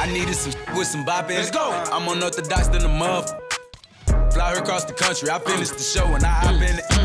I needed some with some bop Let's go. I'm unorthodox than a muff. Fly her across the country. I finished the show and I hop in it.